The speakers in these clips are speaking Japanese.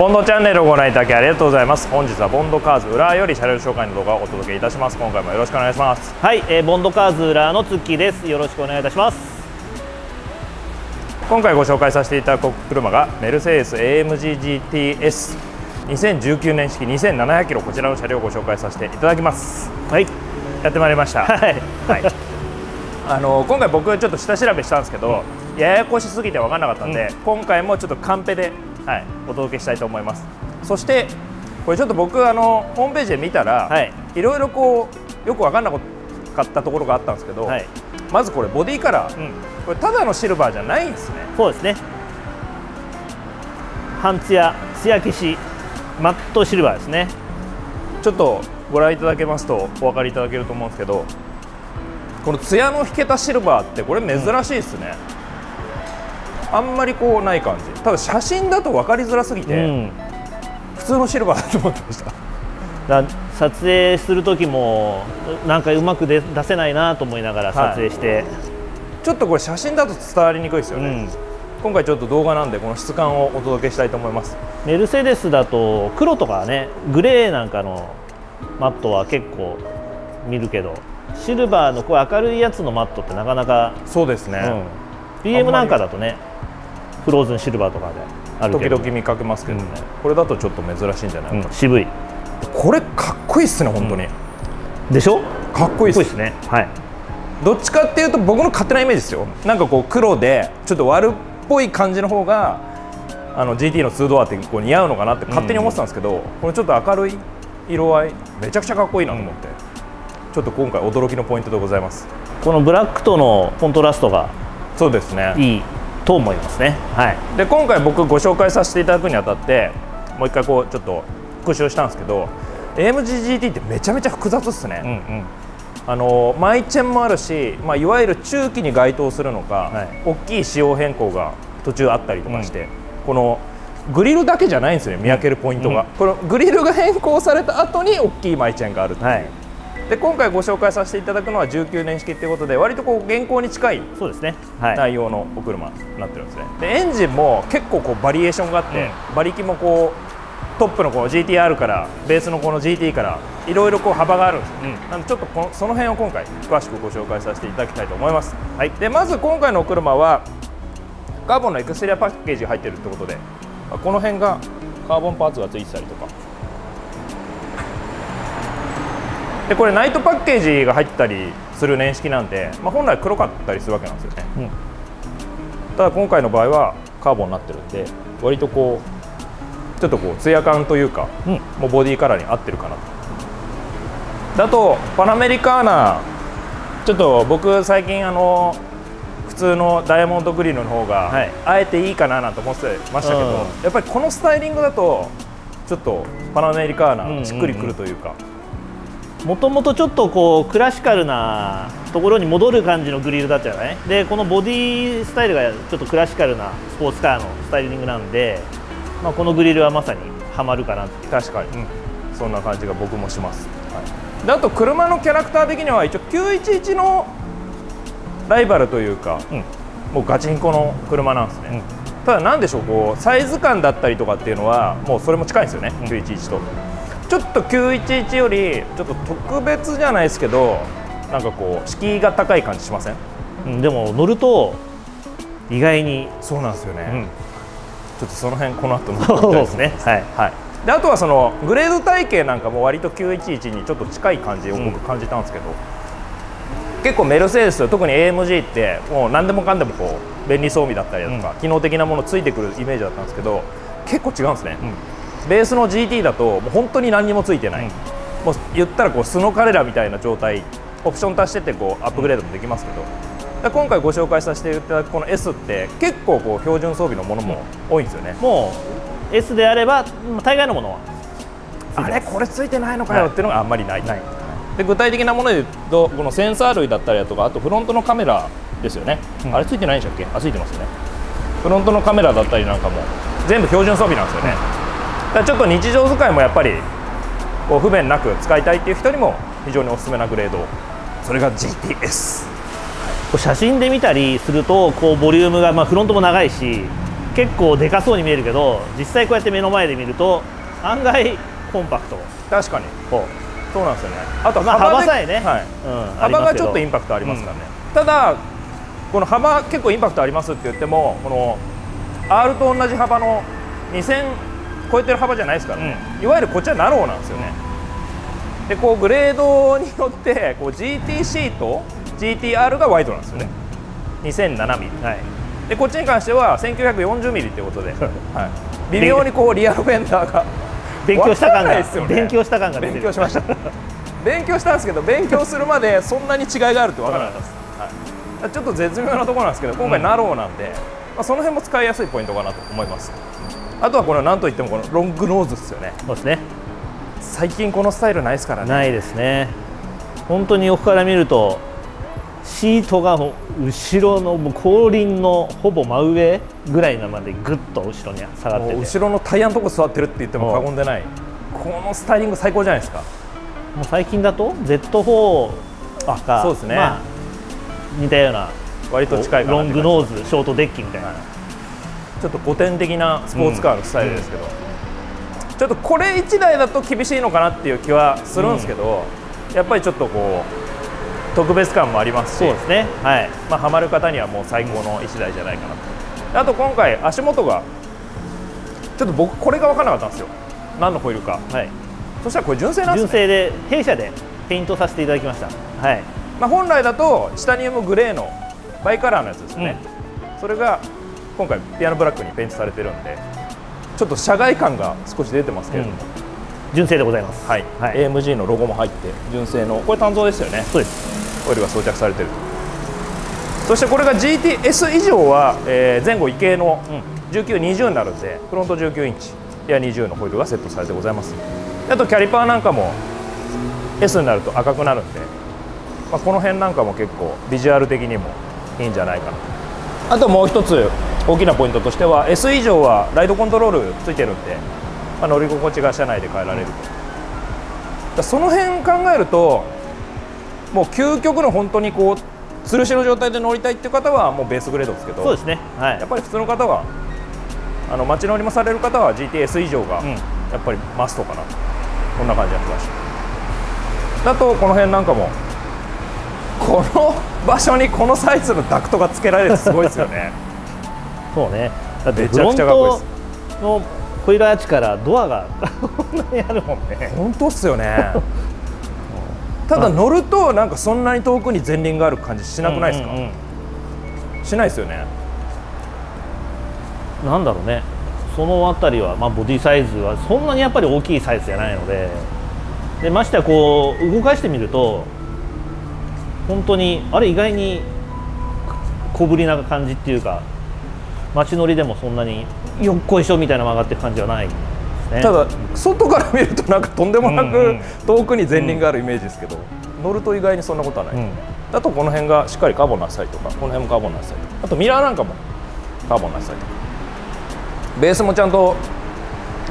ボンドチャンネルをご覧いただきありがとうございます。本日はボンドカーズ裏より車両紹介の動画をお届けいたします。今回もよろしくお願いします。はい、えー、ボンドカーズ裏のツッキーです。よろしくお願いいたします。今回ご紹介させていただく車がメルセデス AMG GTS 2019年式2700キロこちらの車両をご紹介させていただきます。はい。やってまいりました。はい。はい、あの今回僕ちょっと下調べしたんですけど、ややこしすぎて分からなかったんで、今回もちょっとカンペで、はい、お届けしたいと思います。そしてこれちょっと僕あのホームページで見たら、はい。いろいろこうよく分からなかったところがあったんですけど、はい。まずこれボディカラー、うん。これただのシルバーじゃないんですね。そうですね。半ツヤ艶消しマットシルバーですね。ちょっとご覧いただけますとお分かりいただけると思うんですけどこの艶の引けたシルバーってこれ珍しいですね、あんまりこうない感じ。ただ写真だと分かりづらすぎて、うん。普通のシルバーだと思ってました。だ撮影する時もなんかうまく出出せないなと思いながら撮影して、ちょっとこれ写真だと伝わりにくいですよね、うん。今回ちょっと動画なんでこの質感をお届けしたいと思います。メルセデスだと黒とかねグレーなんかのマットは結構見るけどシルバーのこう明るいやつのマットってなかなか、そうですね、うん、BM なんかだとねフローズンシルバーとかであるけど時々見かけますけどね、これだとちょっと珍しいんじゃない？か、うん、渋い。これかっこいいっすね本当に、でしょ？かっこいいっす。ね。はい。どっちかっていうと僕の勝手なイメージですよ。なんかこう黒でちょっと悪っぽい感じの方があの GT の2ドアってこう似合うのかなって勝手に思ってたんですけど、このちょっと明るい色合いめちゃくちゃかっこいいなと思って、ちょっと今回驚きのポイントでございます。このブラックとのコントラストがそうですね。いい。と思いますね。はい。で今回僕ご紹介させていただくにあたってもう一回こうちょっと復習したんですけど AMGGT ってめちゃめちゃ複雑っすね、うんうん。あのマイチェンもあるし、まあ、いわゆる中期に該当するのか、はい。大きい仕様変更が途中あったりとかして、このグリルだけじゃないんですよね見分けるポイントが、うん。このグリルが変更された後に大きいマイチェンがあるっていう。はいで今回ご紹介させていただくのは19年式ということで割とこう現行に近いそうですね。はい。内容のお車になってるんですね。でエンジンも結構こうバリエーションがあって、馬力もこうトップのこう GTR からベースのこの GT からいろいろこう幅があるんです、うん。なのでちょっとこのその辺を今回詳しくご紹介させていただきたいと思います、はい、でまず今回のお車はカーボンのエクステリアパッケージが入っているということでまあこの辺がカーボンパーツがついてたりとかでこれナイトパッケージが入ってたりする年式なんで、まあ、本来黒かったりするわけなんですよね、うん。ただ今回の場合はカーボンになってるんで割とこうちょっとこうツヤ感というか、うん。もうボディカラーに合ってるかなと。だとパナメリカーナちょっと僕最近あの普通のダイヤモンドグリルの方が、はい。あえていいかななんて思ってましたけど、うん。やっぱりこのスタイリングだとちょっとパナメリカーうんうんうん。ナしっくりくるというか、もともとちょっとこうクラシカルなところに戻る感じのグリルだったじゃない？でこのボディスタイルがちょっとクラシカルなスポーツカーのスタイリングなんで、まあ、このグリルはまさにはまるかなって。いう確かに、そんな感じが僕もします、であと車のキャラクター的には一応911のライバルというか、うん。もうガチンコの車なんですね、ただなんでしょうこうサイズ感だったりとかっていうのはもうそれも近いんですよね、うん。911とちょっと911よりちょっと特別じゃないですけどなんかこう敷居が高い感じしません？うんでも乗ると意外に、そうなんですよね、うん。ちょっとその辺この後の そうですね。はい。はい、であとはそのグレード体系なんかも割と911にちょっと近い感じを僕感じたんですけど、結構メルセデス特に AMG ってもう何でもかんでもこう便利装備だったりだとか、機能的なものついてくるイメージだったんですけど結構違うんですね、ベースの GT だともう本当に何にもついてない、うん。もう言ったらこう素の彼らみたいな状態オプション足してってこうアップグレードもできますけど、で今回ご紹介させていただくこの S って結構こう標準装備のものも多いんですよね、もう S であればまあ大概のものは。あれ？これついてないのかよはい。っていうのがあんまりない、ない。で具体的なもので言うとこのセンサー類だったりだとかあとフロントのカメラですよね、うん。あれついてないんでしたっけ？あついてますよね。フロントのカメラだったりなんかも全部標準装備なんですよね、らちょっと日常使いもやっぱりこう不便なく使いたいっていう人にも非常におすすめなグレード。それが GTS 写真で見たりするとこうボリュームが、まあ、フロントも長いし結構でかそうに見えるけど実際こうやって目の前で見ると案外コンパクト。確かに。こそうなんですよね。あとまあ幅さえね。はい、う、うん、幅がちょっとインンパクトありますからね、ただこの幅結構インパクトありますって言ってもこの R と同じ幅の2000超えてる幅じゃないですから。ね、いわゆるこっちはナローなんですよね、でこうグレードによってこう GTC と GTR がワイドなんですよね、2007ミリ。はい。でこっちに関しては1940ミリってことで、はい、微妙にこうリアルフェンダーが。勉強した感が、ね。勉強した感が勉強しました。勉強したんですけど勉強するまでそんなに違いがあるって分からなかったです、はい、ちょっと絶妙なところなんですけど今回ナローなんで、まあ、その辺も使いやすいポイントかなと思いますあとはこのなんといってもこのロングノーズですよね。そうですね。最近このスタイルないですからね。ないですね。本当に横から見るとシートが後ろの後輪のほぼ真上ぐらいなまでぐっと後ろに下がって後ろのタイヤのとこ座ってるって言っても過言でない。このスタイリング最高じゃないですか。もう最近だと Z4 かそうですね。まあ、似たような割と近いロングノーズショートデッキみたいな、ちょっと古典的なスポーツカーのスタイルですけど、ちょっとこれ1台だと厳しいのかなっていう気はするんですけど、やっぱりちょっとこう特別感もありますし。そうですね。はい。まあ、ハマる方にはもう最高の1台じゃないかなと、あと今回足元がちょっと僕これが分からなかったんですよ。何のホイールか。はい。そしたらこれ純正なんですね、純正で弊社でペイントさせていただきました。はい。まあ、本来だとチタニウムグレーのバイカラーのやつですよね、それが今回ピアノブラックにペイントされてるんでちょっと車外感が少し出てますけれども、純正でございます。はい、はい。AMG のロゴも入って。純正の。これ鍛造ですよね。そうです。ホイールが装着されてるそしてこれが GTS 以上は、えー前後異径の1920になるんでフロント19インチや20のホイールがセットされてございます。あとキャリパーなんかも S になると赤くなるんで、まあ、この辺なんかも結構ビジュアル的にもいいんじゃないかな。とあともう一つ大きなポイントとしては S 以上はライドコントロールついてるんで、まあ、乗り心地が車内で変えられると。その辺考えるともう究極の本当にこう吊るしの状態で乗りたいっていう方はもうベースグレードですけどそうですね。はい。やっぱり普通の方はあの街乗りもされる方は GTS 以上がうん。やっぱりマストかな。とこんな感じやってましただとこの辺なんかもこの場所にこのサイズのダクトがつけられるすごいですよねそうね。だってフロンちゃかっこいいです。トのホイールアーチからドアが こんなにあるもんね。本当っすよね。ただ乗るとなんかそんなに遠くに前輪がある感じしなくないですか、うんうんうん。しないですよね。なんだろうね。そのあたりは、まあ、ボディサイズはそんなにやっぱり大きいサイズじゃないので。でましてやこう動かしてみると本当にあれ意外に小ぶりな感じっていうか街乗りでもそんなによっこいしょみたいな曲がってる感じはないですね。ただ外から見るとなんかとんでもなく遠くに前輪があるイメージですけど、乗ると意外にそんなことはない、うん。あとこの辺がしっかりカーボンのアサイとかこの辺もカーボンのアサイとか。あとミラーなんかもカーボンのアサイとか。ベースもちゃんと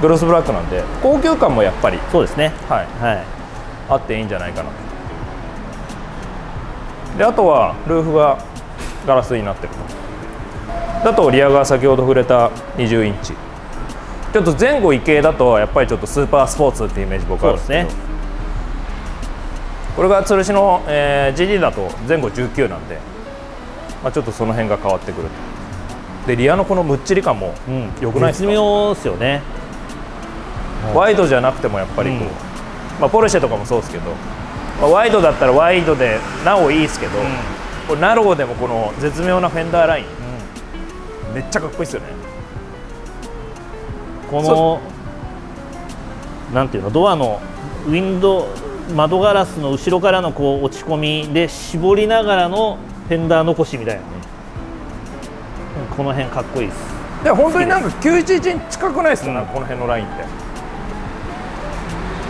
グロスブラックなんで高級感もやっぱり、そうですね。はい、はい。あっていいんじゃないかな。とであとはルーフがガラスになってるとだとリアが先ほど触れた20インチ。ちょっと前後異形だとやっぱりちょっとスーパースポーツっていうイメージ僕はあるんですけど。そうでこれが吊るしの、えー GD だと前後19なんで、まあ、ちょっとその辺が変わってくると。でリアのこのむっちり感もうん。良くないですか？絶妙ですよね。ワイドじゃなくてもやっぱりこう、うん。まあ、ポルシェとかもそうですけど、まあワイドだったらワイドでなおいいですけど、これナローでもこの絶妙なフェンダーラインめっちゃかっこいいですよね。このなんていうのドアのウィンドウ窓ガラスの後ろからのこう落ち込みで絞りながらのフェンダー残しみたいなね。この辺かっこいいです。で本当になんか911に近くないですか、なんかこの辺のラインって。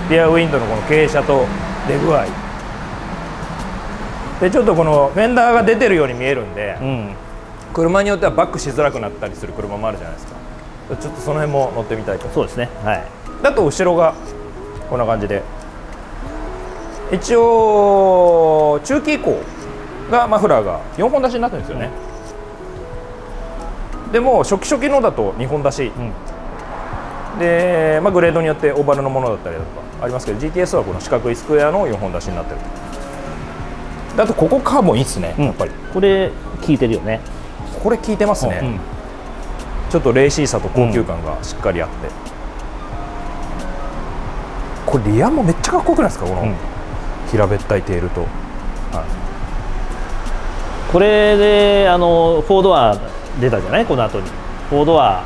リアウィンドウのこの傾斜と出具合。でちょっとこのフェンダーが出てるように見えるんで、うん車によってはバックしづらくなったりする車もあるじゃないですか。ちょっとその辺も乗ってみたいと。そうですね。はい。だと後ろがこんな感じで。一応中期以降がマフラーが4本出しになってるんですよね、でも初期初期のだと2本出し。うん。で、まあ、グレードによってオーバルのものだったりだとかありますけど GTS はこの四角いスクエアの4本出しになってる。であとここカーボンいいっすね、うん。やっぱり。これ効いてるよねこれ効いてますね、うん。ちょっとレーシーさと高級感がしっかりあって、これリアもめっちゃかっこよくないですか？このうん。平べったいテールと、これであのフォードア出たじゃない？この後に。フォードア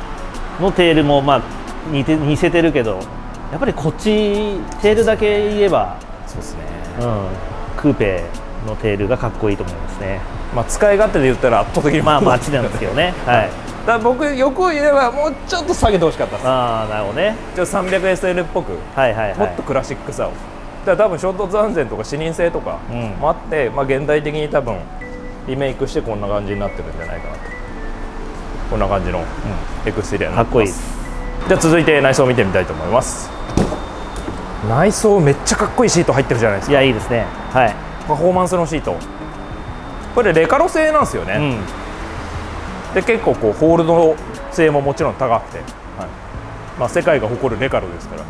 のテールもまあ似て似せてるけどやっぱりこっちテールだけ言えば、そうですね、うん、クーペのテールがかっこいいと思いますねまあ、使い勝手で言ったら圧倒的にまあ街なんですけどね。はい。だ僕欲を言えばもうちょっと下げてほしかったです。ああなるほどね。ちょっと 300SL っぽく。はいはいはい。もっとクラシックさを、だ多分衝突安全とか視認性とかうん。もあって、まあ、現代的に多分リメイクしてこんな感じになってるんじゃないかなと。こんな感じのエクステリアになってます。かっこいいです。じゃあ続いて内装を見てみたいと思います。内装めっちゃかっこいいシート入ってるじゃないですか。いやいいですね。はい、パフォーマンスのシートこれレカロ製なんですよね、うん。で結構こうホールド性ももちろん高くて、はい。まあ、世界が誇るレカロですから、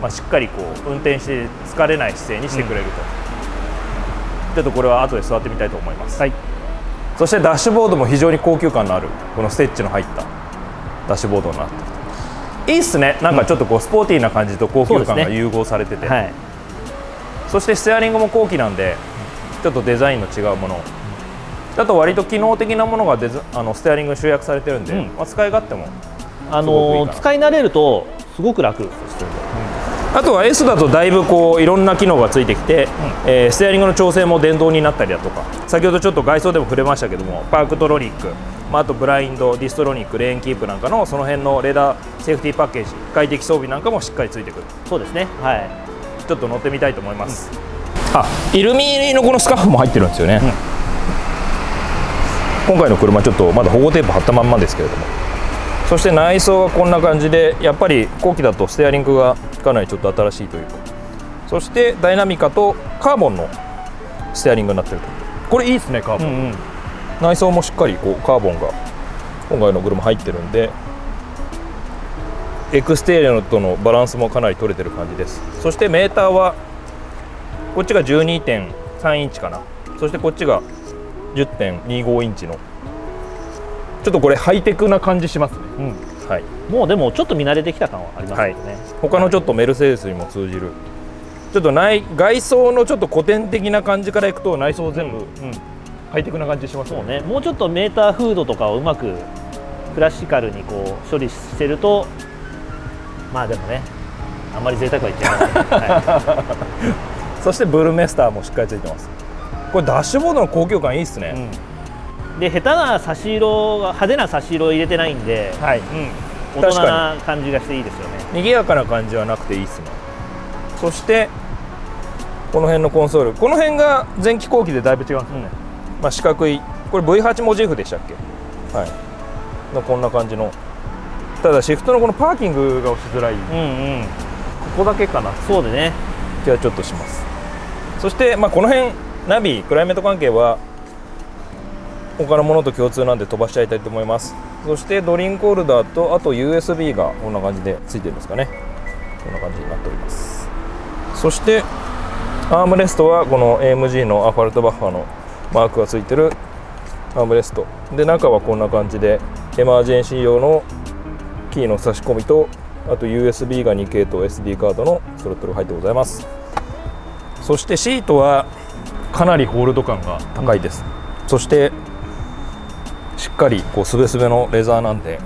まあ、しっかりこう運転して疲れない姿勢にしてくれると、ちょっとこれは後で座ってみたいと思います、はい。そしてダッシュボードも非常に高級感のあるこのステッチの入ったダッシュボードになってるいいっすね。なんかちょっとこうスポーティーな感じと高級感が融合されてて。そ,、はい。してステアリングも後期なんでちょっとデザインの違うものあと割と機能的なものがデザあのステアリングに集約されてるんで、うん。まあ、使い勝手もあの使い慣れるとすごく楽。あとは S だとだいぶこういろんな機能がついてきて、えーステアリングの調整も電動になったりだとか先ほどちょっと外装でも触れましたけどもパークトロニック、まあ、あとブラインドディストロニックレーンキープなんかのその辺のレーダーセーフティーパッケージ快適装備なんかもしっかりついてくる。そうですね。はい。ちょっと乗ってみたいと思います、あイルミのこのスカッフも入ってるんですよね、今回の車ちょっとまだ保護テープ貼ったまんまですけれども。そして内装はこんな感じでやっぱり後期だとステアリングがかなりちょっと新しいというか。そしてダイナミカとカーボンのステアリングになってると。これいいですねカーボン、うんうん。内装もしっかりこうカーボンが今回の車入ってるんで。エクステリアとのバランスもかなり取れてる感じです。そしてメーターはこっちが12.3インチかな。そしてこっちが10.25インチの。ちょっとこれハイテクな感じしますね。うん。はい。もうでもちょっと見慣れてきた感はありますけどね、他のちょっとメルセデスにも通じる。ちょっと内外装のちょっと古典的な感じからいくと内装全部うん。ハイテクな感じしますそうね。もうちょっとメーターフードとかをうまくクラシカルにこう処理してるとまあでもねあんまり贅沢は言っちゃいません、はそしてブルーメスターもしっかりついてますこれダッシュボードの高級感いいっすね、いうん。で下手な差し色が派手な差し色を入れてないんで、はい。うん、大人な感じがしていいですよね。賑やかな感じはなくていいっすね。そしてこの辺のコンソール。この辺が前期後期でだいぶ違うんですよね、まあ、四角い。これ V8 モチーフでしたっけ？はい。のこんな感じの。ただシフトのこのパーキングが押しづらい。こうんうん。こだけかな。そうでね。気はちょっとします。そして、まあ、この辺ナビクライメート関係は他のものと共通なんで飛ばしちゃいたいと思います。そしてドリンクホルダーとあと USB がこんな感じでついてるんですかね。こんな感じになっております。そしてアームレストはこの AMG のアファルトバッファーのマークがついてるアームレスト。で中はこんな感じでエマージェンシー用のキーの差し込みとあと USB が2系と SD カードのスロットル入ってございます。そしてシートはかなりホールド感が高いです、そしてしっかりこうすべすべのレザーなんで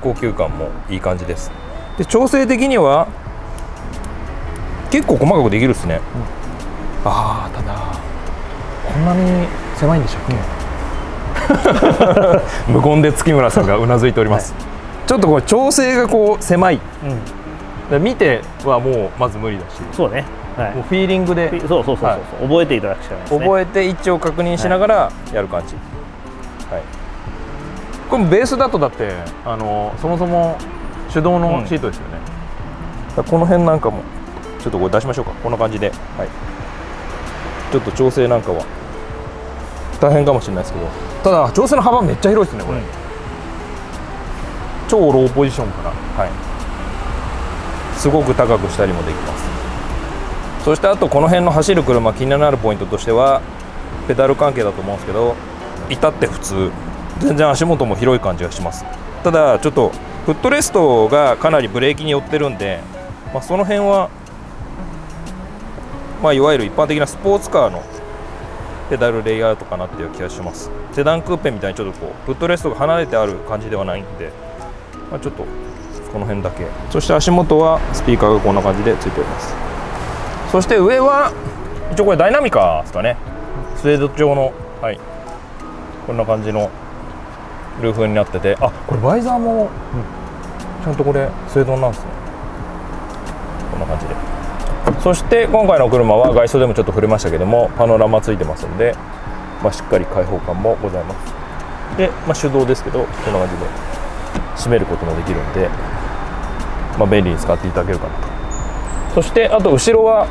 高級感もいい感じです。で調整的には結構細かくできるですね、ああただこんなに狭いんでしたっけ、無言で月村さんがうなずいております、ちょっとこれ調整がこう狭い。うん。で見てはもうまず無理だし。そうね。はいもうフィーリングで。そうそうそうそう、はい。覚えていただくしかないですね。覚えて位置を確認しながらやる感じ、はい。これもベースだとだってあのそもそも手動のシートですよね、だからこの辺なんかも。ちょっとこれ出しましょうか。こんな感じで、はい、ちょっと調整なんかは。大変かもしれないですけど。ただ調整の幅めっちゃ広いですねこれ、うん。超ローポジションから、はい、すごく高くしたりもできますそしてあとこの辺の走る車気になるポイントとしてはペダル関係だと思うんですけど至って普通。全然足元も広い感じがします。ただちょっとフットレストがかなりブレーキに寄ってるんで、まあ、その辺は、まあ、いわゆる一般的なスポーツカーのペダルレイアウトかなっていう気がします。セダンクーペみたいにちょっとこうフットレストが離れてある感じではないんで、まあ、ちょっとこの辺だけ。そして足元はスピーカーがこんな感じでついております。そして上は一応これダイナミカですかね。スウェード調のはい。こんな感じのルーフになってて。あこれバイザーも、ちゃんとこれスウェードなんですね。こんな感じで。そして今回の車は外装でもちょっと触れましたけどもパノラマついてますので、まあ、しっかり開放感もございます。で、まあ、手動ですけどこんな感じで閉めることもできるんで、まあ、便利に使っていただけるかなと。そしてあと後ろは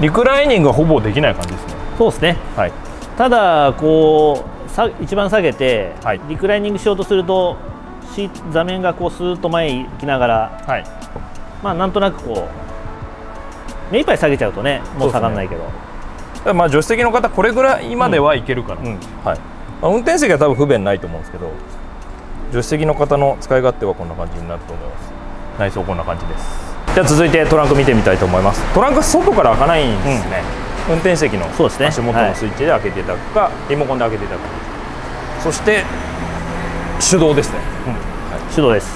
リクライニングはほぼできない感じですね。そうですね。はい。ただこうさ一番下げて、はい。リクライニングしようとするとシ座面がこうスーッと前に行きながらはい。まあなんとなくこう目いっぱい下げちゃうとねもう下がんないけど、だからまあ助手席の方これぐらいまではいけるかな、うん。はい。まあ運転席は多分不便ないと思うんですけど助手席の方の使い勝手はこんな感じになると思います。内装こんな感じですじゃあ続いてトランク見てみたいと思います。トランク外から開かないんですね、運転席のそうですね。足元のスイッチで開けていただくか、リモコンで開けていただくか。そして手動ですね。手動です。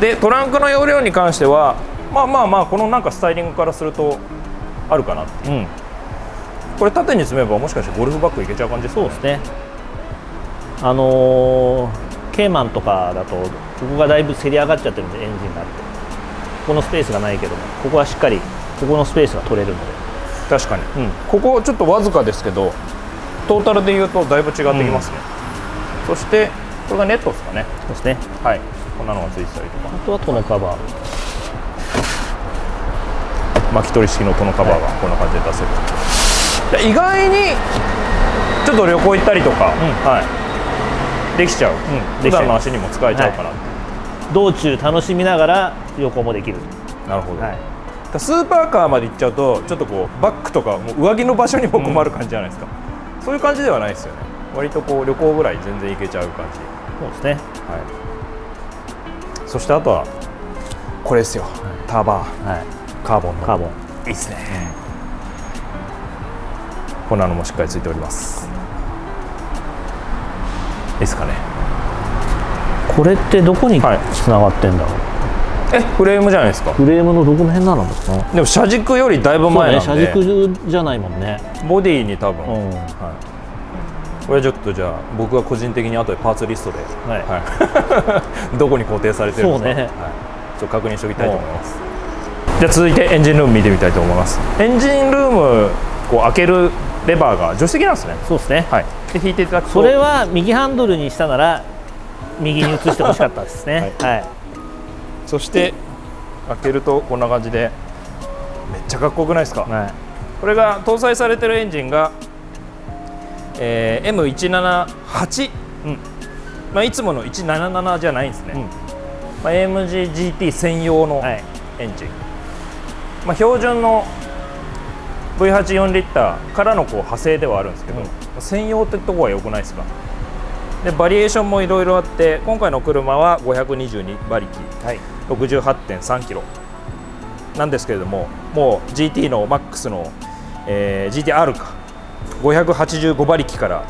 でトランクの容量に関してはまあまあまあこのなんかスタイリングからするとあるかなって。うん。これ縦に積めばもしかしてゴルフバッグいけちゃう感じですかそうですね。あのーケーマンとかだとここがだいぶせり上がっちゃってるんでエンジンがあってここのスペースがないけどもここはしっかりここのスペースが取れるの確かに。で、うん、ここちょっとわずかですけどトータルで言うとだいぶ違ってきますね、そしてこれがネットですかね。そうですね。はい。こんなのがついてたりとか。あとはトノカバー。巻き取り式のトノカバーがこんな感じで出せる、で意外にちょっと旅行行ったりとか、はい、できちゃう、ん。普段の足にも使えちゃうかな、道中楽しみながら旅行もできる、なるほど、はい、だスーパーカーまで行っちゃうとちょっとこうバッグとかもう上着の場所にも困る感じじゃないですか、そういう感じではないですよね。割とこう旅行ぐらい全然行けちゃう感じ。そうですね。はい、そしてあとはこれですよ、ターバー。はい。カーボンの。カーボン。いいっすね、こんなのもしっかりついております。いいですかね。これってどこにつはいながってんだろう、えフレームじゃないですか？フレームのどこの辺なのかな。でも車軸よりだいぶ前なんで、ね車軸じゃないもんね。ボディに多分、うん。はい、これちょっとじゃあ僕が個人的に後でパーツリストで、はい。はい、どこに固定されてるのか、そうね。はい、ちょっと確認しておきたいと思います。じゃあ続いてエンジンルーム見てみたいと思います。エンジンルームこう開けるレバーが助手席なんですね。そうですね。はい。で引いていただくと。それは右ハンドルにしたなら右に移してほしかったですね。はい、そして開けるとこんな感じでめっちゃかっこよくないですか、はい。これが搭載されてるエンジンが、えー M178、うん。まあ、いつもの177じゃないんですね、うん。まあ、AMGGT 専用のはい。エンジン、まあ、標準の V84 リッターからのこう派生ではあるんですけど、うん。専用ってとこは良くないですか？でバリエーションもいろいろあって今回の車は522馬力。はい。68.3キロ。なんですけれどももう GT のマックスの、えー GTR か。585馬力から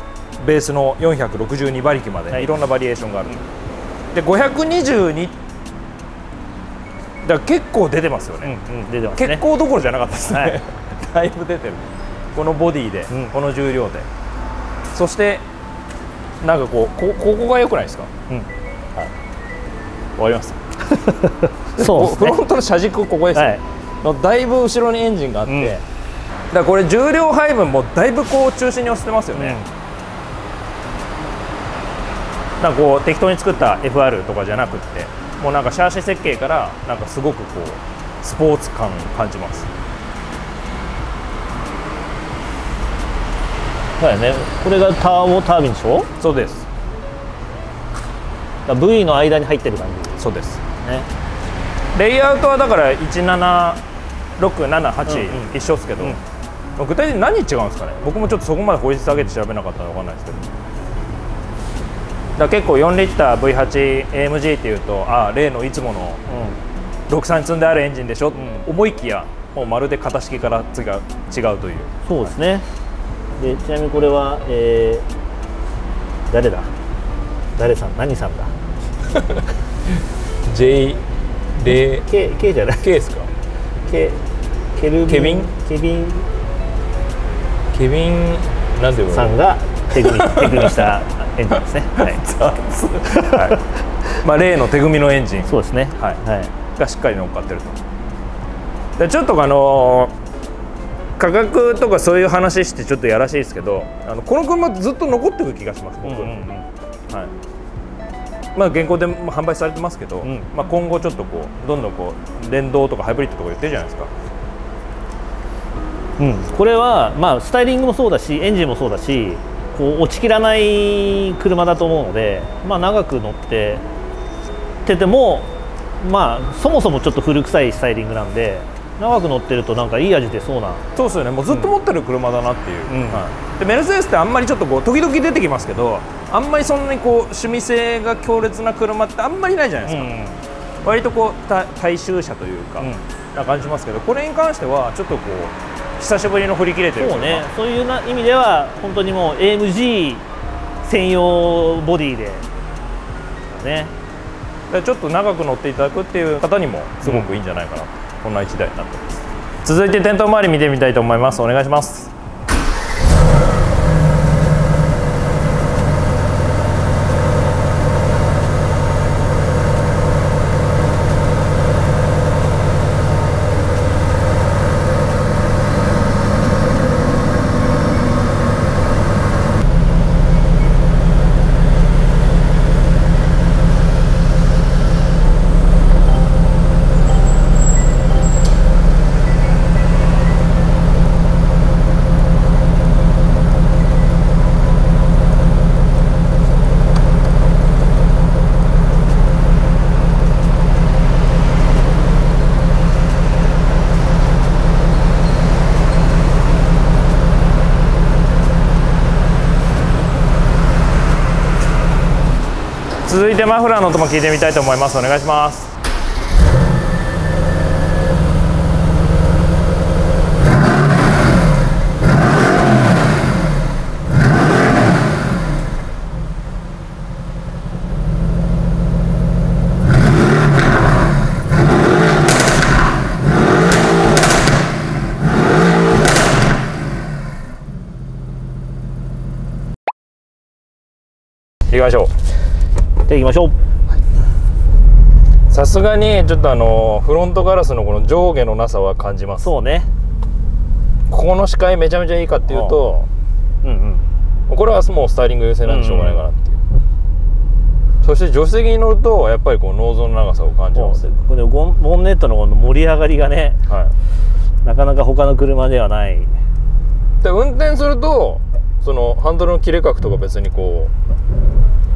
ベースの462馬力まで、はい。い、ろんなバリエーションがあるで522だ結構出てますよね、うんうん出てますね。結構どころじゃなかったですね、はい。だいぶ出てる。このボディで、うん。この重量で。そしてなんかこうこここが良くないですか？うん。わかります そうね。フロントの車軸ここですよ、はい。のだいぶ後ろにエンジンがあって、うん。だからこれ重量配分もだいぶこう中心に押してますよね、なんかこう適当に作った FR とかじゃなくってもうなんかシャーシ設計からなんかすごくこうスポーツ感を感じますそうやね。これがターボタービンでしょ？そうです。ら V の間に入ってる感じ。そうです。ね。レイアウトはだから17678、うんうん。一緒ですけど、うん。具体的に何違うんですかね？僕もちょっとそこまで掘り下げて調べなかったので分かんないですけど。だ結構4リッター V8AMG っていうとああ例のいつもの63に積んであるエンジンでしょ、ん。思いきやもうまるで型式から違う違うという。そうですねでちなみにこれは、えー誰だ？誰さん？何さんだ？J レ K, K じゃない。K ですか。K ケルビンケビン？ケビン。ケビンなんていうのさんが手組み 手組みしたエンジンですね。はい。はい。まあ例の手組みのエンジン。そうですね。はい。はい。がしっかり乗っかってると。でちょっとあの価格とかそういう話してちょっとやらしいですけどあのこの車ずっと残ってる気がします僕、はい。まあ現行でも販売されてますけど、ん。まあ、今後ちょっとこうどんどんこう電動とかハイブリッドとか言ってるじゃないですか。うん、これは、まあ、スタイリングもそうだしエンジンもそうだしこう落ちきらない車だと思うので、まあ、長く乗っててても、まあ、そもそもちょっと古臭いスタイリングなんで長く乗ってるとなんかいい味出そうな。そうですよね。もうずっと持ってる車だなっていう、うん。はい、でメルセデスってあんまりちょっとこう時々出てきますけどあんまりそんなにこう趣味性が強烈な車ってあんまりないじゃないですか、割とこうた大衆車というか、うん。な感じしますけどこれに関してはちょっとこう久しぶりの振り切れてるそうね。そういうな意味では本当にもう AMG 専用ボディで。ね。でちょっと長く乗っていただくっていう方にもすごくいいんじゃないかな、こんな1台になってます。続いて店頭周り見てみたいと思います。お願いします。フラーの音も聞いてみたいと思います。お願いします。行きましょう。じゃあ行きましょう。さすがにちょっとあのフロントガラスのこの上下のなさは感じます。そうね。ここの視界めちゃめちゃいいかっていうとうんうん。これはもうスタイリング優先なんでしょうがないかなっていう、そして助手席に乗るとやっぱりこうノーズの長さを感じます、これボンボンネットのこの盛り上がりがねはい、なかなか他の車ではない。で運転するとそのハンドルの切れ角とか別にこう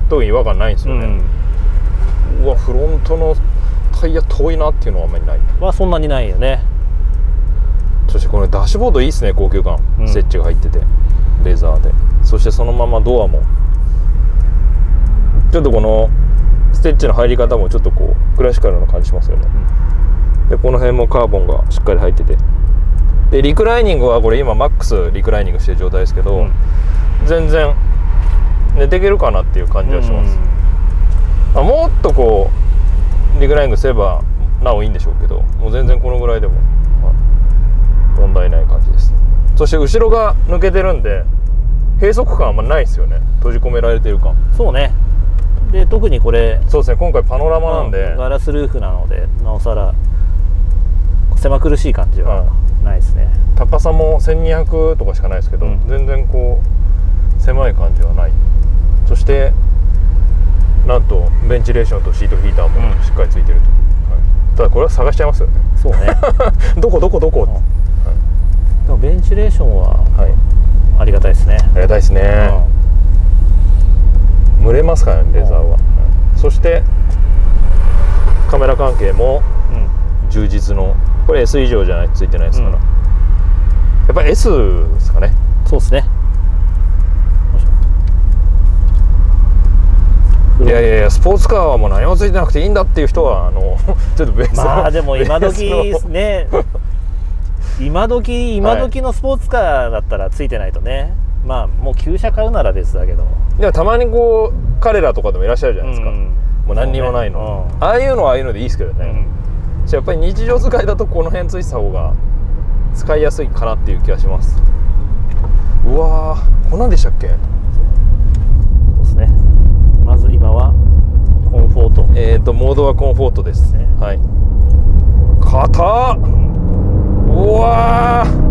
特に違和感ないんですよね、うわフロントのタイヤ遠いなっていうのはあんまりない。はそんなにないよね。そしてこのダッシュボードいいですね高級感、うん。ステッチが入っててレーザーで。そしてそのままドアも。ちょっとこのステッチの入り方もちょっとこうクラシカルな感じしますよね、でこの辺もカーボンがしっかり入ってて。でリクライニングはこれ今マックスリクライニングしてる状態ですけど、うん。全然寝ていけるかなっていう感じはします、あもっとこうリクライニングすればなおいいんでしょうけどもう全然このぐらいでも、はい問題ない感じです。そして後ろが抜けてるんで閉塞感あんまないですよね。閉じ込められてる感。そうね。で特にこれそうですね。今回パノラマなんで、ガラスルーフなのでなおさら狭苦しい感じはないですね、高さも1200とかしかないですけど、うん。全然こう狭い感じはないそしてなんとベンチレーションとシートヒーターもうん。しっかりついてると、はい。ただこれは探しちゃいますよね。そうね。どこどこどこ、でもベンチレーションははい。ありがたいですね。ありがたいですね。蒸れますからねレーザーは、はい。そそしてカメラ関係もうん。充実のこれ S 以上じゃないついてないですから、うん。やっぱり S ですかね。そうですねいやいやいやスポーツカーはもう何もついてなくていいんだっていう人はあの ちょっと別のまあでも今時ね 今時今時のスポーツカーだったらついてないとね、まあもう旧車買うなら別だけど。でもたまにこう彼らとかでもいらっしゃるじゃないですか、うん。もう何にもないの、そうね。ああいうのはああいうのでいいですけどね、うん。やっぱり日常使いだとこの辺ついてた方が使いやすいかなっていう気がします。うわーこんなんでしたっけ？まず今はコンフォート。えっ、ー、とモードはコンフォートです。ね。はい。硬っ。うわー。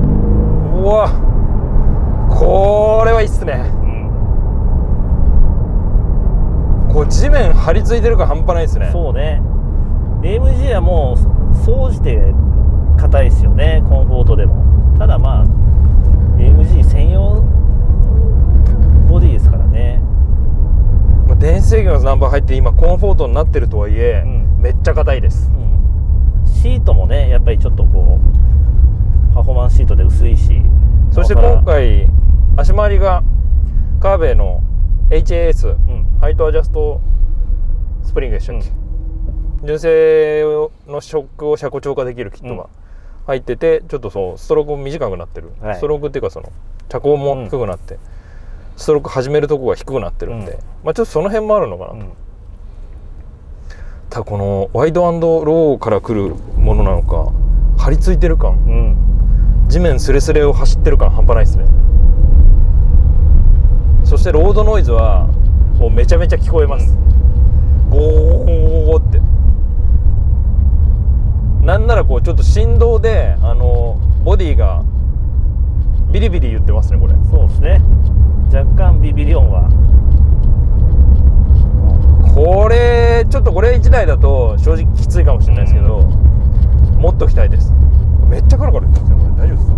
うわこれはいいっすね。うん。こう地面張り付いてるか半端ないですね。そうね。AMG はもう総じて硬いですよね。コンフォートでも。ただまあ AMG 専用ボディですからねまあ電子制御のナンバー入って今コンフォートになってるとはいえ、うん。めっちゃ硬いです。うん。シートもねやっぱりちょっとこうパフォーマンスシートで薄いしそして今回足回りが KW の HAS、うん。ハイトアジャストスプリングでしたっけ、純正のショックを車高調化できるキットが入ってて、ちょっとそうストロークも短くなってる、はい。ストロークっていうかその車高も低くなって、ストローク始めるとこが低くなってるんで、うん。まあちょっとその辺もあるのかなと、うん。ただこのワイドローから来るものなのか張り付いてる感。うん。地面スレスレを走ってる感半端ないですね。そしてロードノイズはもうめちゃめちゃ聞こえます、ゴーって。なんならこうちょっと振動であのボディがビリビリ言ってますねこれ。そうですね。若干ビビリ音は。これちょっとこれ1台だと正直きついかもしれないですけど、もっときたいです。めっちゃカラカラ言ってますねこれ。大丈夫ですか？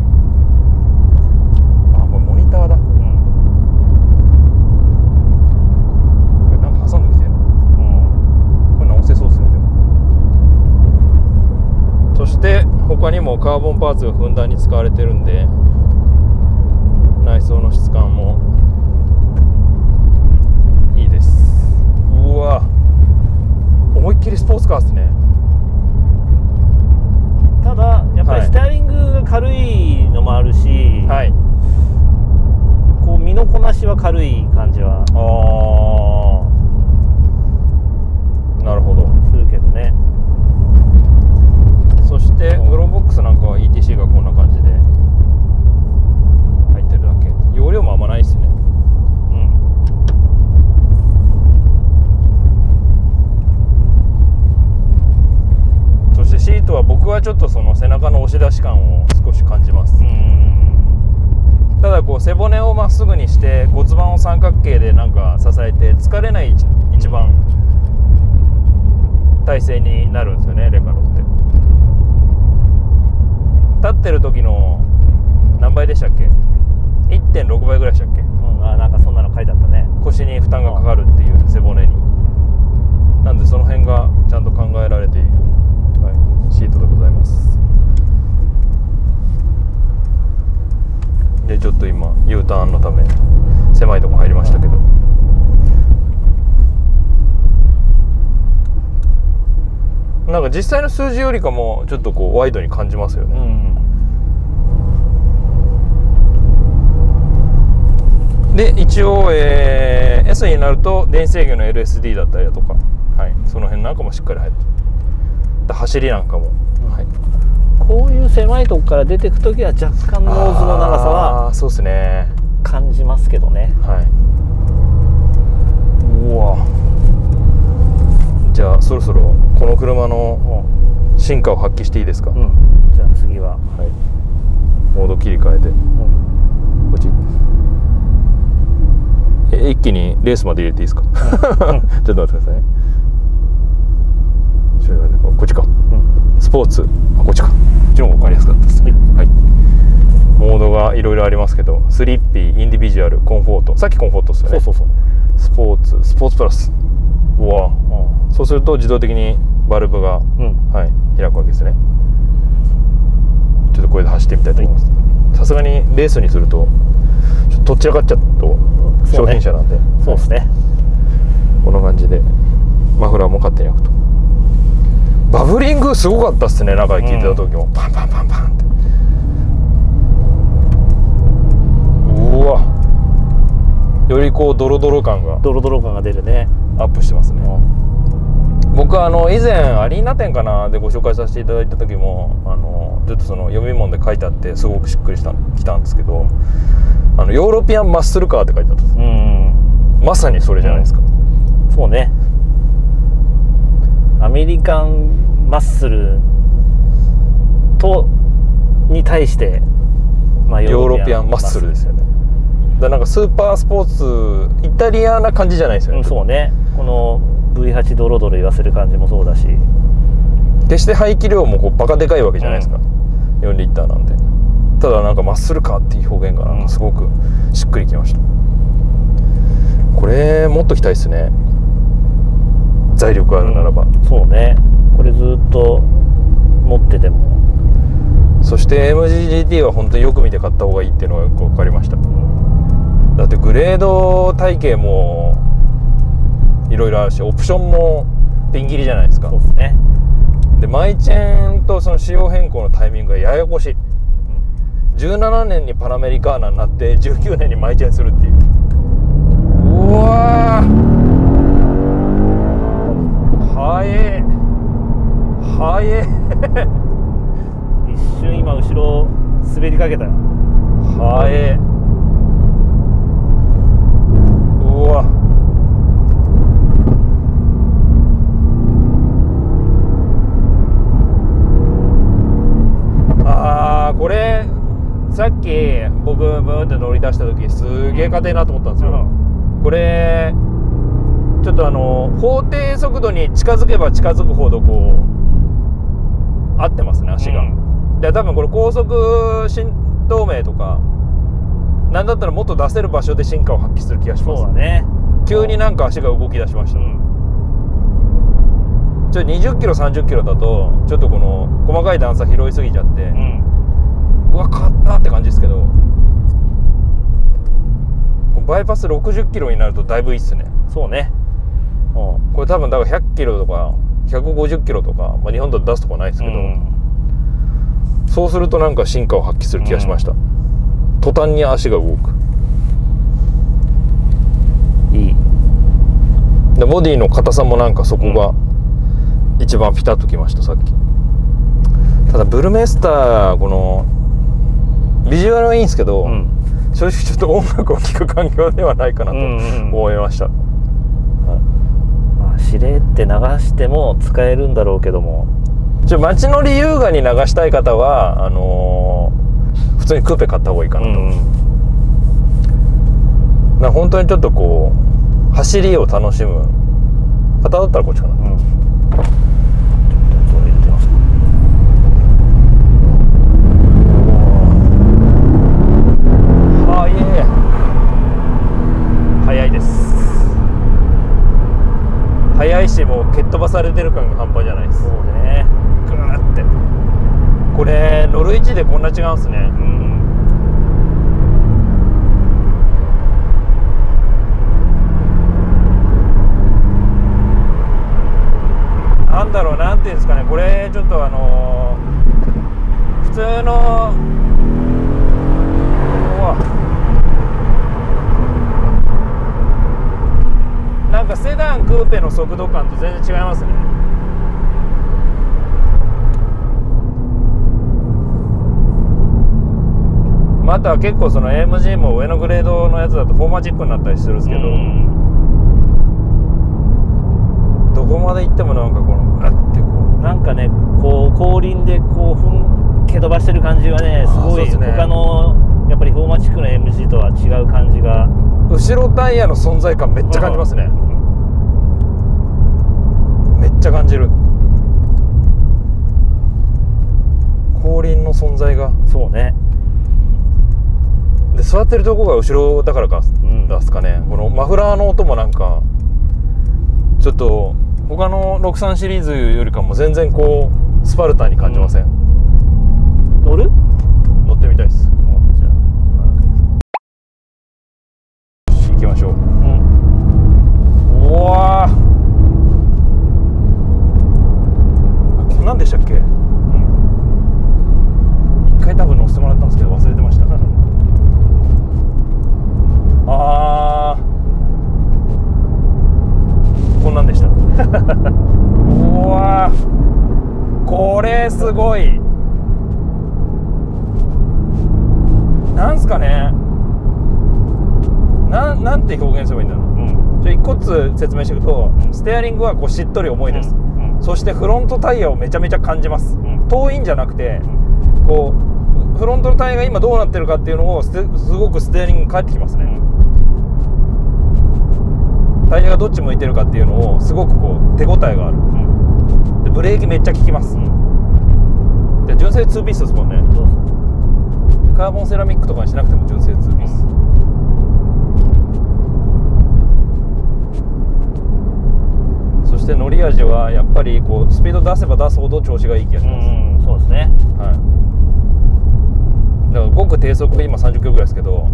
あこれモニターだ。うん。これなんか挟んできてる。うん。これ直せそうですねでも。そして他にもカーボンパーツがふんだんに使われてるんで内装の質感もいいです。うわ。思いっきりスポーツカーですね。ただやっぱはい。りステアリングが軽いのもあるし、はい。こう身のこなしは軽い感じはああなるほど。するけどね。そしてうん。グローボックスなんかは ETC がこんな感じで入ってるだけ容量もあんまないですね。うん。そしてシートは僕はちょっとその背中の押し出し感を少し感じます、うん。ただこう背骨をまっすぐにして骨盤を三角形でなんか支えて疲れない一一番体勢になるんですよねレカロって。立ってる時の何倍でしたっけ？1.6倍ぐらいでしたっけ？うん、あなんかそんなの書いてあったね。腰に負担がかかるっていう背骨に。なんでその辺がちゃんと考えられている、はい、シートでございます。でちょっと今 U ターンのため狭いとこ入りましたけど。なんか実際の数字よりかもちょっとこうワイドに感じますよね、うんで一応、えー S になると電子制御の LSD だったりだとか、はい、その辺なんかもしっかり入ってで走りなんかも、はい、こういう狭いとこから出てく時は若干ノーズの長さはそうですね。感じますけどね。はい。うわ。じゃあそろそろこの車の進化を発揮していいですか、うん。じゃあ次は、はい、モード切り替えて。うん。こっち。え一気にレースまで入れていいですか、ちょっと待ってくださいね。こっちか。うん。スポーツ。あこっちか。こっちの方が分かりやすかったですね。はい。モードがいろいろありますけどスリッピーインディビジュアルコンフォート。さっきコンフォートですよね。そうそうそう。スポーツ。スポーツプラス。うわそうすると自動的にバルブが、うん。はい、開くわけですね。ちょっとこれで走ってみたいと思います。さすがにレースにするとちょっとどちらかっちゃうと商品車なんで、そうですね。こんな感じで。マフラーも勝手に開くと。バブリングすごかったっすね。中で聞いてた時も、パンパンパンパンって。うわ。よりこうドロドロ感が。ドロドロ感が出るね。アップしてますね、うん僕あの以前アリーナ店かなでご紹介させていただいた時もあのちょっとその読み物で書いてあってすごくしっくりしたきたんですけどあのヨーロピアンマッスルカーって書いてあったんですうんまさにそれじゃないですか、そうね。アメリカンマッスルとに対して、まあ、ヨーロピアンマッスル。ですよね。だなんかスーパースポーツイタリアな感じじゃないですよね、うん、そうね。この V8 ドロドロ言わせる感じもそうだし。決して排気量もこうバカでかいわけじゃないですか、4リッターなんで。ただなんかマッスルカーっていう表現がなんかすごくしっくりきました、これもっときたいですね。財力あるならば、うん。そうね。これずっと持ってても、そして MGGT は本当によく見て買った方がいいっていうのがよく分かりました。だってグレード体系もいろいろあるしオプションもピン切りじゃないですか。そうですね、でマイチェーンとその仕様変更のタイミングがややこしい。17年にパラメリカーナになって19年にマイチェーンするっていう。うわー。はえ。はえ。一瞬今後ろ滑りかけたよ。はえ。うわさっき僕ブーンって乗り出した時すげえ硬いなと思ったんですよ、これちょっとあの法定速度に近づけば近づくほどこう合ってますね足が、で多分これ高速振動名とかなんだったらもっと出せる場所で進化を発揮する気がします。そうだね。急になんか足が動き出しました、うん。ちょ20キロ30キロだとちょっとこの細かい段差拾いすぎちゃって、ううんわ勝ったって感じですけどバイパス60キロになるとだいぶいいっすね。そうね。うん。これ多分だから100キロとか150キロとか、まあ、日本だと出すとこないですけど、うん。そうするとなんか進化を発揮する気がしました、途端に足が動く。いい。でボディの硬さもなんかそこが一番ピタッときましたさっき。ただブルメスターこのビジュアルはいいんですけど、うん。正直ちょっと音楽を聴く環境ではないかなとうんうん思いました、まあしれって流しても使えるんだろうけども。ちょ街の理由がに流したい方はあのー普通にクーペ買った方がいいかなと、な本当にちょっとこう走りを楽しむ。方だったらこっちかな。うんちょっとこれ入れてますかあいえいえ早いです早いしもう蹴っ飛ばされてる感が半端じゃないです。そうね。グーって。これ乗る位置でこんな違うんすね。うん。なんだろうなんていうんですかね。これちょっとあのー普通のうわなんかセダンクーペの速度感と全然違いますね。また結構その AMG も上のグレードのやつだとフォーマチックになったりするんですけど、うんどこまで行ってもなんかこのあってこうなんかねこう後輪でこうふん蹴飛ばしてる感じがねすごいすね。他のやっぱりフォーマチックの MG とは違う感じが。後ろタイヤの存在感めっちゃ感じますね、うんめっちゃ感じる。後輪の存在が。そうね。で座ってるとこが後ろだからかん。ですかね、このマフラーの音もなんかちょっと他の63シリーズよりかも全然こうスパルタンに感じません、乗る？乗ってみたいですじゃ行きましょうあうんうわーあこんなんでしたっけ一回多分乗せてもらったんですけど忘れてましたあーこんなんでしたうわーこれすごいなんすかねなんなんて表現すればいいんだろううんじゃあ一個ずつ説明していくと、ステアリングはこうしっとり重いです、うん。そしてフロントタイヤをめちゃめちゃ感じます、ん。遠いんじゃなくて、こうフロントのタイヤが今どうなってるかっていうのをすすごくステアリングに返ってきますね、タイヤがどっち向いてるかっていうのをすごくこう手応えがある。うん。でブレーキめっちゃ効きます、で純正2ピースですもんね。カーボンセラミックとかにしなくても純正2ピース、そして乗り味はやっぱりこうスピード出せば出すほど調子がいい気がしうます、んそうですね。はい。だからごく低速で今30キロぐらいですけど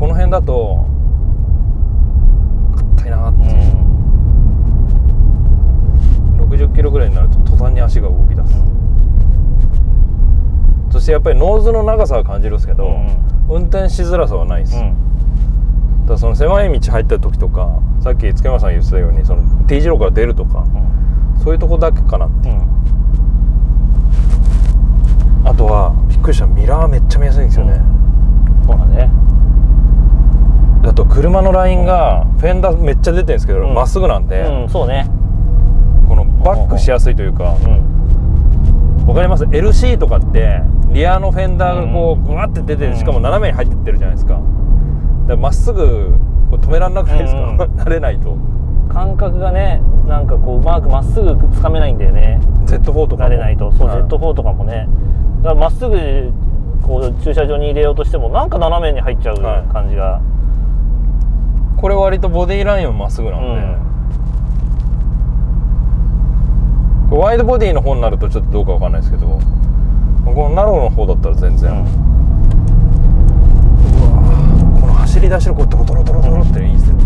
この辺だと硬いなーって。いう、60キロぐらいになると途端に足が動き出す、そしてやっぱりノーズの長さは感じるんですけど、運転しづらさはないです、ただその狭い道入った時とかさっき塚山さん言ってたようにその T 字路から出るとかそういうとこだけかなって。あとはびっくりしたミラーめっちゃ見やすいんですよね、そうだね。あと車のラインがフェンダーめっちゃ出てるんですけどうん。ま、っすぐなんで、うんそうね。このバックしやすいというかうん。わかります？LC とかってリアのフェンダーがこうグワって出てしかも斜めに入ってってるじゃないですか。まっすぐ止めらんなくないですか、うん。慣れないと。感覚がねなんかこううまくまっすぐつかめないんだよね。Z4 とかも。慣れないと。そう、はい。Z4 とかもね。だからまっすぐこう駐車場に入れようとしてもなんか斜めに入っちゃうはい。感じが、これ割とボディラインはまっすぐなんで、これワイドボディの方になるとちょっとどうかわかんないですけどこのナローの方だったら全然、走り出しのこうドロドロドロドロっていいですよ、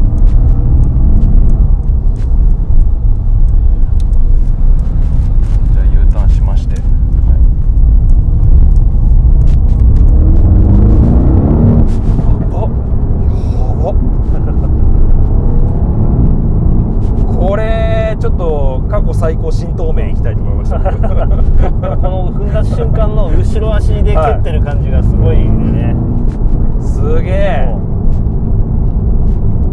じゃあ U ターンしまして、はい、やばっやばっこれちょっと過去最高新東名行きたいと思いましたこの踏んだ瞬間の後ろ足で蹴ってる感じがすごいね、すげえ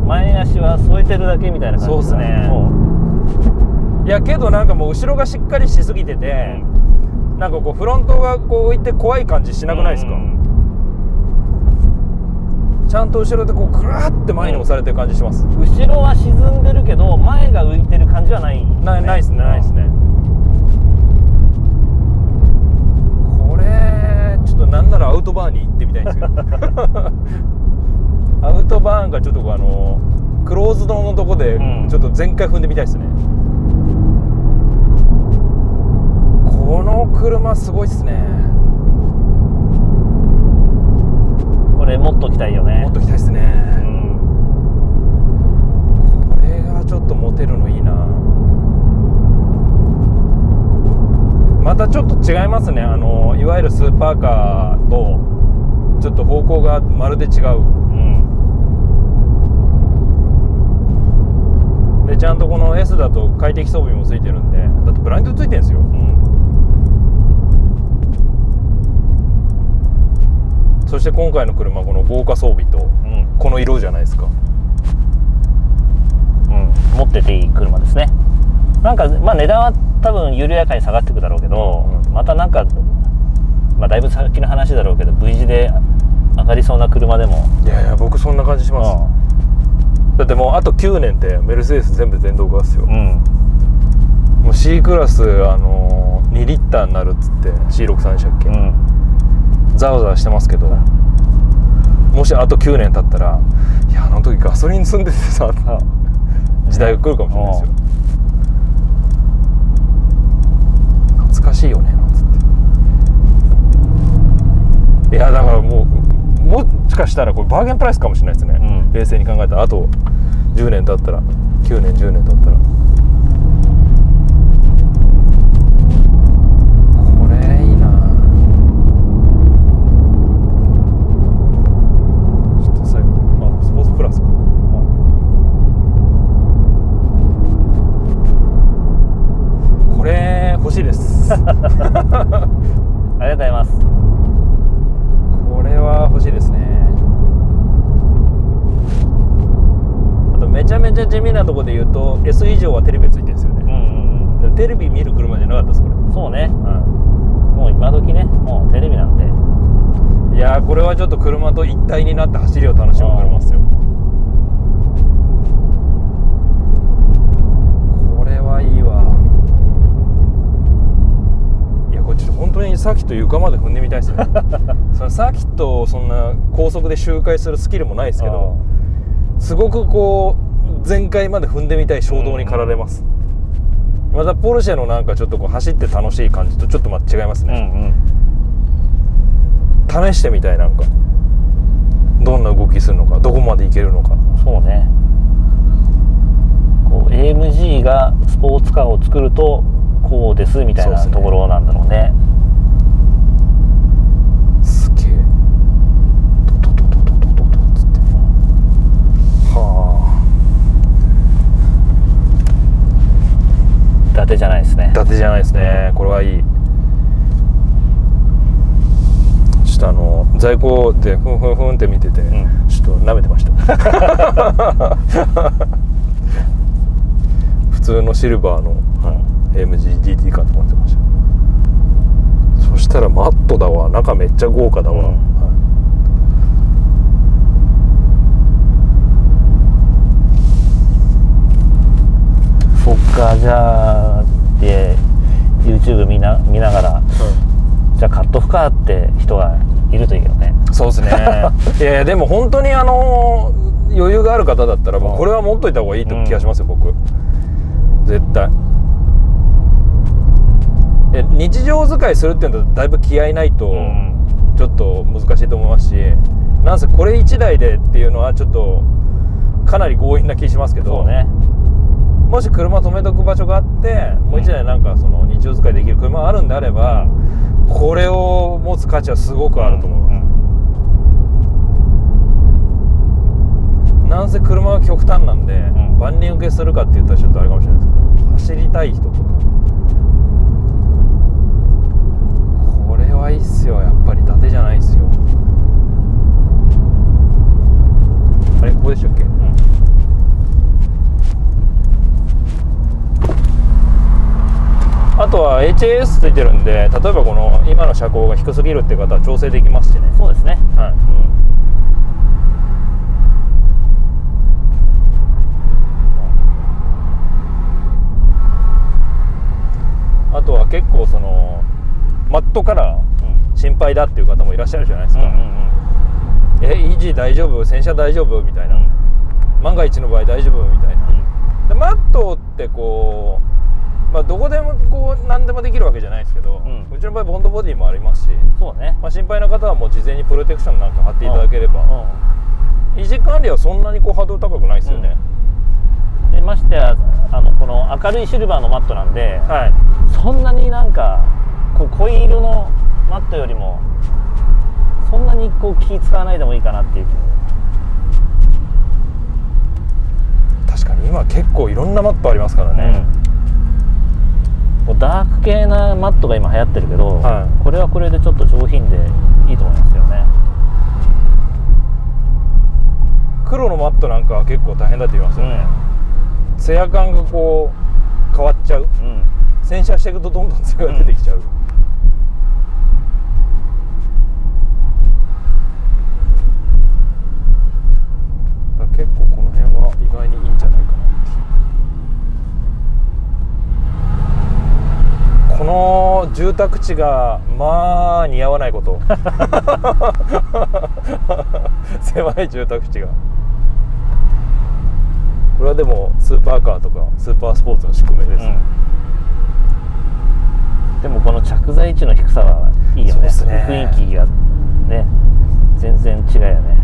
前足は添えてるだけみたいな感じそうっすねもいやけどなんかもう後ろがしっかりしすぎてて、なんかこうフロントがこう置いて怖い感じしなくないですか、うん。ちゃんと後ろでこうグワーって前に押されてる感じします、後ろは沈んでるけど前が浮いてる感じはない、ないないですね。ないですね。これちょっとなんならアウトバーンに行ってみたいんですけど。アウトバーンがちょっとあのクローズドのとこでうん。ちょっと全開踏んでみたいですね、この車すごいっすね。これもっときたいよね。もっと来たいですね、うん。これがちょっとモテるのいいな。またちょっと違いますね。あのいわゆるスーパーカーとちょっと方向がまるで違う。うん。でちゃんとこの S だと快適装備もついてるんでだってブラインドついてるんですよ。うんそして今回の車この豪華装備とうん。この色じゃないですか。うん。持ってていい車ですね。なんかまあ値段は多分緩やかに下がっていくだろうけど、うんまたなんかまあだいぶ先の話だろうけど V 字で上がりそうな車でも。いやいや僕そんな感じします。だってもうあと9年ってメルセデス全部電動化ですよ、うん。もう C クラスあのー2リッターになるっつって C63 でしたっけ、うんざわざわしてますけど、もしあと9年経ったらいやあの時ガソリン積んでてさ、時代が来るかもしれないですよ、懐かしいよねなんつって。いやだからもうもしかしたらこれバーゲンプライスかもしれないですね、うん、冷静に考えたら。あと10年経ったら9年10年経ったら。ですね。そのサーキットをそんな高速で周回するスキルもないですけどすごくこう全開まで踏んでみたい衝動に駆られます、またポルシェのなんかちょっとこう走って楽しい感じとちょっと違いますうんうね、ん。試してみたいなんか。どんな動きするのかどこまでいけるのか。そうね。こう AMG がスポーツカーを作るとこうですみたいなところなんだろうね達じゃないですね。あ伊達じゃないですね。これはいい。ちょっとあの在庫でふんふんふんって見てて、ん。ちょっと舐めてました。普通のシルバーのうん。AMGGT かと思ってました。そしたらマットだわ。中めっちゃ豪華だわ、うん。はい。そっかじゃあで YouTube 見な見ながらじゃあカットフカーって人がいるといいけどね。そうですね。いやでも本当にあの余裕がある方だったらもうこれは持っといた方がいいと気がしますよ、僕。絶対。え日常使いするっていうのはだいぶ気合いないとうん。ちょっと難しいと思いますし、なんせこれ1台でっていうのはちょっとかなり強引な気しますけどそうねもし車止めとく場所があってもう1台なんかその日常使いできる車があるんであれば、これを持つ価値はすごくあると思います、なんせ車は極端なんで、ん。万人受けするかって言ったらちょっとあれかもしれないですけど走りたい人とか。これはいいっすよ。やっぱり伊達じゃないっすよあれここでしたっけ、あとは HAS ついてるんで例えばこの今の車高が低すぎるっていう方は調整できますしね。そうですね。はい。あとは結構そのマットカラー心配だっていう方もいらっしゃるじゃないですか、え維持大丈夫？洗車大丈夫？みたいな、万が一の場合大丈夫？みたいな、でマットってこう、まあ、どこでもこう何でもできるわけじゃないですけど、ううんちの場合ボンドボディもありますし、そうね。まあ、心配な方はもう事前にプロテクションなんか貼っていただければ、維持管理はそんなにこうハードル高くないですよね、でましてやあのこの明るいシルバーのマットなんで、はい。そんなになんかこう濃い色のマットよりもそんなにこう気使わないでもいいかなっていう。確かに今結構いろんなマットありますからうん。ね、こうダーク系なマットが今流行ってるけど、はい。これはこれでちょっと上品でいいと思いますよね。黒のマットなんかは結構大変だって言いますよね、ツヤ感がこう変わっちゃう。うん。洗車していくとどんどんツヤが出てきちゃう、だ住宅地がまあ似合わないこと。狭い住宅地が。これはでもスーパーカーとかスーパースポーツの宿命です、うん。でもこの着座位置の低さはいいよね。ね。雰囲気がね。全然違うよね。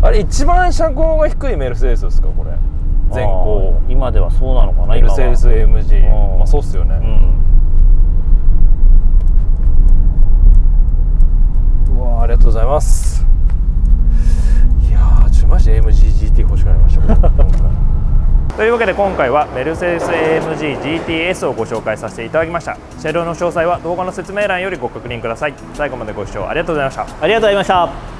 あれ一番車高が低いメルセデスですかこれ。全高今ではそうなのかなメルセデス AMG うん。まあそうっすよね、うわーありがとうございます。いやーちょマジで AMGGT 欲しくなりました というわけで今回はメルセデス AMG GTS をご紹介させていただきました。車両の詳細は動画の説明欄よりご確認ください。最後までご視聴ありがとうございました。ありがとうございました